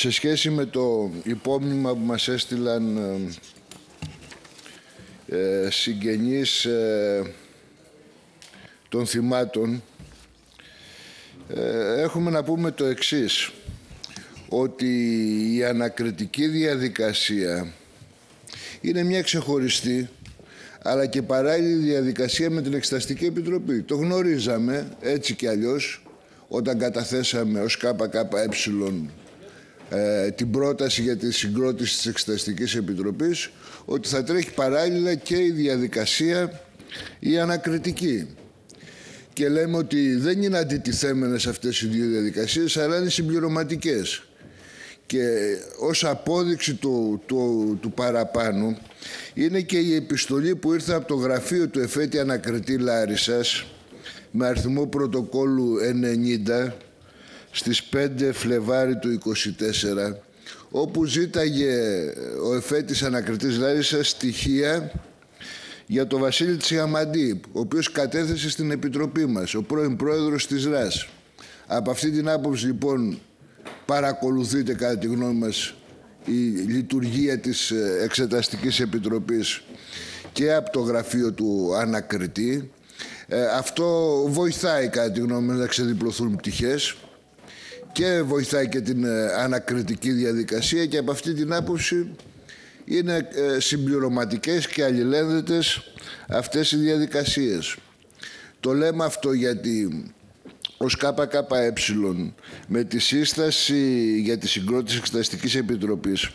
σε σχέση με το υπόμνημα που μας έστειλαν ε, συγγενείς ε, των θυμάτων ε, έχουμε να πούμε το εξής ότι η ανακριτική διαδικασία είναι μια ξεχωριστή αλλά και παράλληλη διαδικασία με την Εξεταστική Επιτροπή. Το γνωρίζαμε έτσι και αλλιώς όταν καταθέσαμε ως ΚΚΕ ε, την πρόταση για τη συγκρότηση της Εξεταστικής Επιτροπής ότι θα τρέχει παράλληλα και η διαδικασία η ανακριτική. Και λέμε ότι δεν είναι αντιτιθέμενες αυτές οι δύο διαδικασίες αλλά είναι συμπληρωματικές. Και ως απόδειξη του, του, του παραπάνω είναι και η επιστολή που ήρθε από το γραφείο του Εφέτη Ανακριτή Λάρισας με αριθμό πρωτοκόλλου 90 στις 5 Φλεβάρι του 24 όπου ζήταγε ο εφέτης ανακριτής Λάρισας στοιχεία για το Βασίλη Τσιαμαντή, ο οποίος κατέθεσε στην Επιτροπή μας, ο πρώην πρόεδρος της ΡΑΣ. Από αυτή την άποψη λοιπόν παρακολουθείτε κατά τη γνώμη μας η λειτουργία της Εξεταστικής Επιτροπής και από το γραφείο του ανακριτή. Ε, αυτό βοηθάει κατά τη γνώμη μας να ξεδιπλωθούν πτυχές και βοηθάει και την ε, ανακριτική διαδικασία και από αυτή την άποψη είναι ε, συμπληρωματικές και αλληλένδετες αυτές οι διαδικασίες. Το λέμε αυτό γιατί ως ΚΚΕ με τη σύσταση για τη συγκρότηση Εξεταστικής Επιτροπής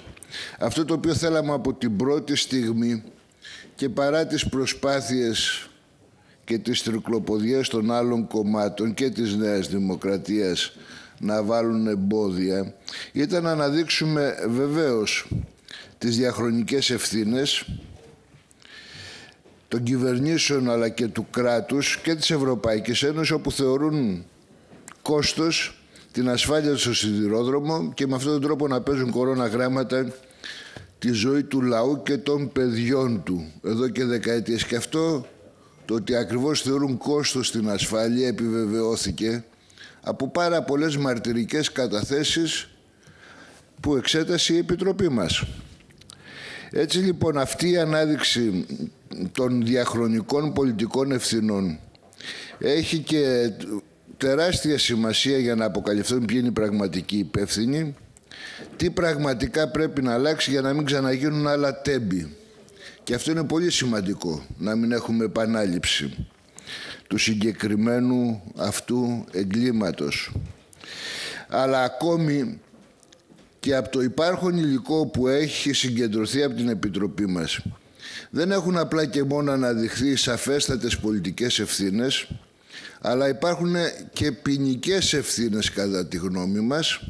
αυτό το οποίο θέλαμε από την πρώτη στιγμή και παρά τις προσπάθειες και τις τρικλοποδιές των άλλων κομμάτων και της Νέας Δημοκρατίας να βάλουν εμπόδια ήταν να αναδείξουμε βεβαίως τις διαχρονικές ευθύνες των κυβερνήσεων αλλά και του κράτους και της Ευρωπαϊκής Ένωσης όπου θεωρούν κόστος την ασφάλεια στο σιδηρόδρομο και με αυτόν τον τρόπο να παίζουν κορώνα γράμματα τη ζωή του λαού και των παιδιών του. Εδώ και δεκαετίες. Και αυτό το ότι ακριβώς θεωρούν κόστος την ασφάλεια επιβεβαιώθηκε από πάρα πολλές μαρτυρικές καταθέσεις που εξέτασε η Επιτροπή μας. Έτσι λοιπόν αυτή η ανάδειξη των διαχρονικών πολιτικών ευθυνών έχει και τεράστια σημασία για να αποκαλυφθούν ποιοι είναι οι πραγματικοί υπεύθυνοι, τι πραγματικά πρέπει να αλλάξει για να μην ξαναγίνουν άλλα τέμπη. Και αυτό είναι πολύ σημαντικό, να μην έχουμε επανάληψη του συγκεκριμένου αυτού εγκλήματος. Αλλά ακόμη και από το υπάρχον υλικό που έχει συγκεντρωθεί από την Επιτροπή μας δεν έχουν απλά και μόνο αναδειχθεί σαφέστατες πολιτικές ευθύνες αλλά υπάρχουν και ποινικές ευθύνες κατά τη γνώμη μας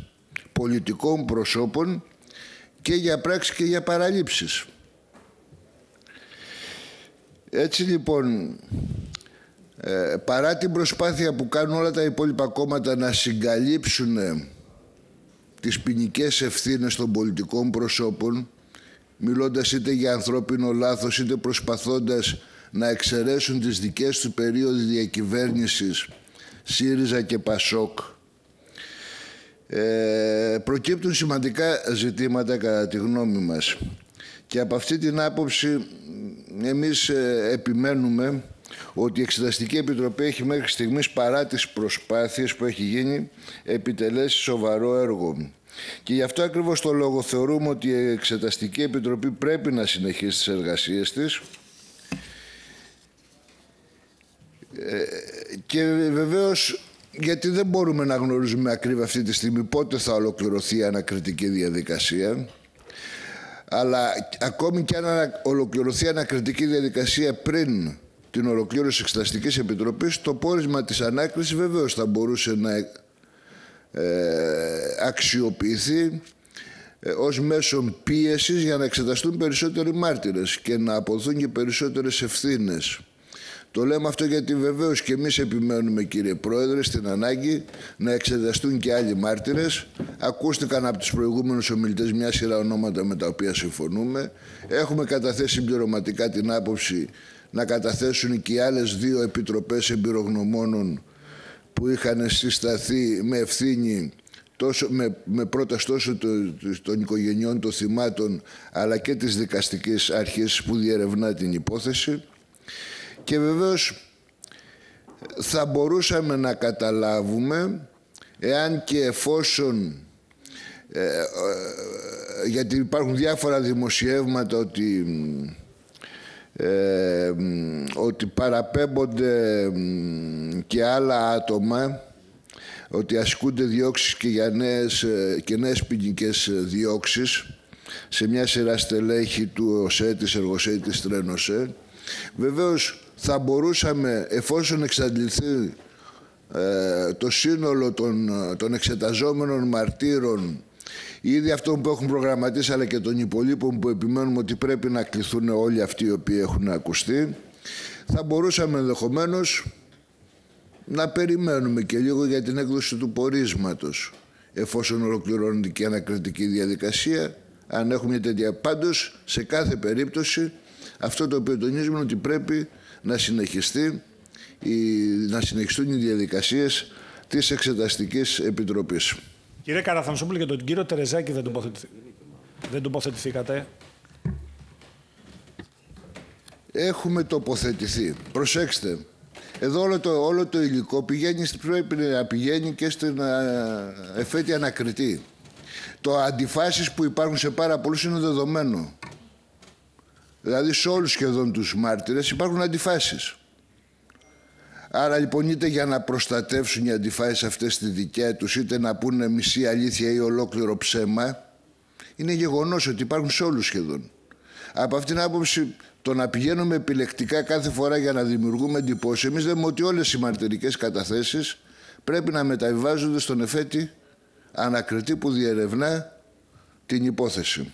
πολιτικών προσώπων και για πράξεις και για παραλήψεις. Έτσι λοιπόν ε, παρά την προσπάθεια που κάνουν όλα τα υπόλοιπα κόμματα να συγκαλύψουν τις ποινικές ευθύνες των πολιτικών προσώπων μιλώντας είτε για ανθρώπινο λάθος είτε προσπαθώντας να εξαιρέσουν τις δικές του περίοδοι διακυβέρνησης ΣΥΡΙΖΑ και ΠΑΣΟΚ ε, προκύπτουν σημαντικά ζητήματα κατά τη γνώμη μας. Και από αυτή την άποψη εμείς ε, επιμένουμε ότι η Εξεταστική Επιτροπή έχει μέχρι στιγμής παρά τις προσπάθειες που έχει γίνει επιτελέσει σοβαρό έργο. Και γι' αυτό ακριβώς το λόγο θεωρούμε ότι η Εξεταστική Επιτροπή πρέπει να συνεχίσει τις εργασίες της ε, και βεβαίως γιατί δεν μπορούμε να γνωρίζουμε ακρίβεια αυτή τη στιγμή πότε θα ολοκληρωθεί η ανακριτική διαδικασία αλλά ακόμη και αν ολοκληρωθεί η ανακριτική διαδικασία πριν την ολοκλήρωση Εξεταστικής Επιτροπής, το πόρισμα της ανάκρισης βεβαίως θα μπορούσε να ε, αξιοποιηθεί ε, ως μέσο πίεσης για να εξεταστούν περισσότεροι μάρτυρες και να αποδούν και περισσότερες ευθύνες. Το λέμε αυτό γιατί βεβαίως και εμείς επιμένουμε κύριε Πρόεδρε στην ανάγκη να εξεταστούν και άλλοι μάρτυρες. Ακούστηκαν από τους προηγούμενους ομιλητές μια σειρά ονόματα με τα οποία συμφωνούμε. Έχουμε καταθέσει συμπληρωματικά την άποψη να καταθέσουν και οι άλλες δύο επιτροπές εμπειρογνωμόνων που είχαν συσταθεί με ευθύνη τόσο, με, με πρόταση τόσο των οικογενειών των θυμάτων αλλά και της δικαστικής αρχής που διερευνά την υπόθεση και βεβαίως θα μπορούσαμε να καταλάβουμε εάν και εφόσον ε, ε, γιατί υπάρχουν διάφορα δημοσιεύματα ότι ε, ότι παραπέμπονται και άλλα άτομα ότι ασκούνται διώξεις και για νέες, ε, και νέες ποινικές διώξεις σε μια σειρά στελέχη του ΟΣΕ, της Εργοσέ, της Τρένοσέ. Βεβαίως θα μπορούσαμε, εφόσον εξαντληθεί ε, το σύνολο των, των εξεταζόμενων μαρτύρων ήδη αυτών που έχουν προγραμματίσει αλλά και των υπολείπων που επιμένουμε ότι πρέπει να κληθούν όλοι αυτοί οι οποίοι έχουν ακουστεί θα μπορούσαμε ενδεχομένως να περιμένουμε και λίγο για την έκδοση του πορίσματος εφόσον ολοκληρώνεται και ανακριτική διαδικασία αν έχουμε μια τέτοια. Πάντως σε κάθε περίπτωση αυτό το οποίο τονίζουμε ότι πρέπει να συνεχιστεί να συνεχιστούν οι διαδικασίες της Εξεταστικής Επιτροπής. Κύριε Καραθανσόπουλο, για τον κύριο Τερεζάκη δεν, τοποθετηθ... δεν τοποθετηθήκατε. Έχουμε τοποθετηθεί. Προσέξτε, εδώ όλο το, όλο το υλικό πηγαίνει, πρέπει να πηγαίνει και στην εφέτη ανακριτή. Το αντιφάσεις που υπάρχουν σε πάρα πολλούς είναι δεδομένο. Δηλαδή σε όλους σχεδόν τους μάρτυρες υπάρχουν αντιφάσεις. Άρα λοιπόν είτε για να προστατεύσουν οι αντιφάσεις αυτές τη δικαία τους είτε να πούνε μισή αλήθεια ή ολόκληρο ψέμα είναι γεγονός ότι υπάρχουν σε όλους σχεδόν. Από αυτήν την άποψη το να πηγαίνουμε επιλεκτικά κάθε φορά για να δημιουργούμε εντυπώσεις, εμείς λέμε ότι όλες οι μαρτυρικές καταθέσεις πρέπει να μεταβιβάζονται στον εφέτη ανακριτή που διερευνά την υπόθεση.